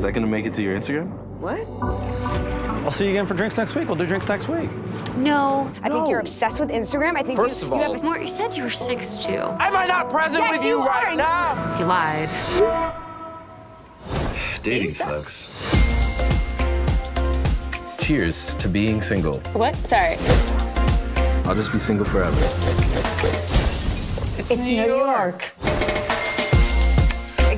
Is that gonna make it to your Instagram? What? I'll see you again for drinks next week. We'll do drinks next week. No. I think you're obsessed with Instagram. I think First you, of you all- have a Mort, you said you were six two. Am I not present Yes, with you, you right now? You lied. Dating sucks. Cheers to being single. What? Sorry. I'll just be single forever. It's, New York.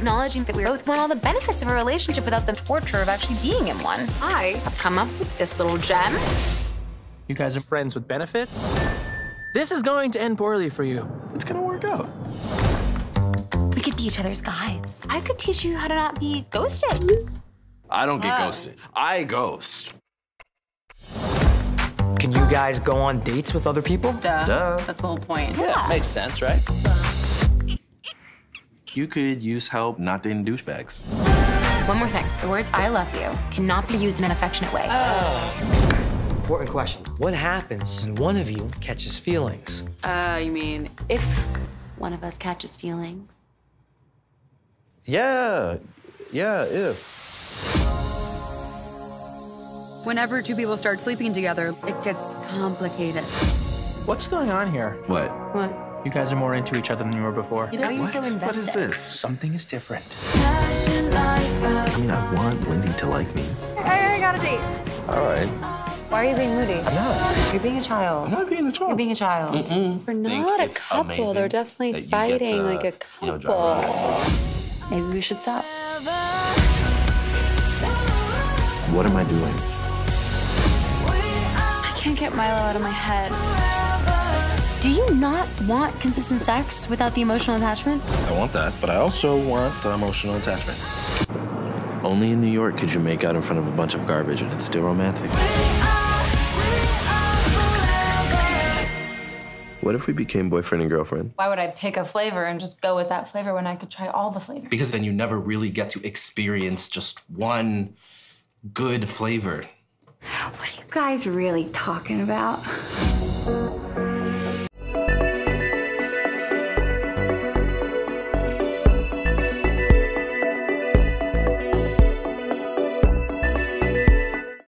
Acknowledging that we both want all the benefits of a relationship without the torture of actually being in one. I have come up with this little gem. You guys are friends with benefits? This is going to end poorly for you. It's gonna work out. We could be each other's guides. I could teach you how to not be ghosted. I don't get Wow. ghosted. I ghost. Can you guys go on dates with other people? Duh. Duh. That's the whole point. Yeah, makes sense, right? You could use help not dating douchebags. One more thing. The words I love you cannot be used in an affectionate way. Important question. What happens when one of you catches feelings? Uh, you mean if one of us catches feelings? Yeah. Yeah, if. Whenever two people start sleeping together, it gets complicated. What's going on here? What? What? You guys are more into each other than you were before. Why are you so invested? What is this? Something is different. I mean, I want Wendy to like me. I, I got a date. All right. Why are you being moody? I'm not. You're being a child. I'm not being a child. You're being a child. Mm-mm. They're not a couple. They're definitely that you get fighting to, like a you know, couple. Maybe we should stop. What am I doing? I can't get Milo out of my head. Do you not want consistent sex without the emotional attachment? I want that, but I also want the emotional attachment. Only in New York could you make out in front of a bunch of garbage and it's still romantic. What if we became boyfriend and girlfriend? Why would I pick a flavor and just go with that flavor when I could try all the flavors? Because then you never really get to experience just one good flavor. What are you guys really talking about?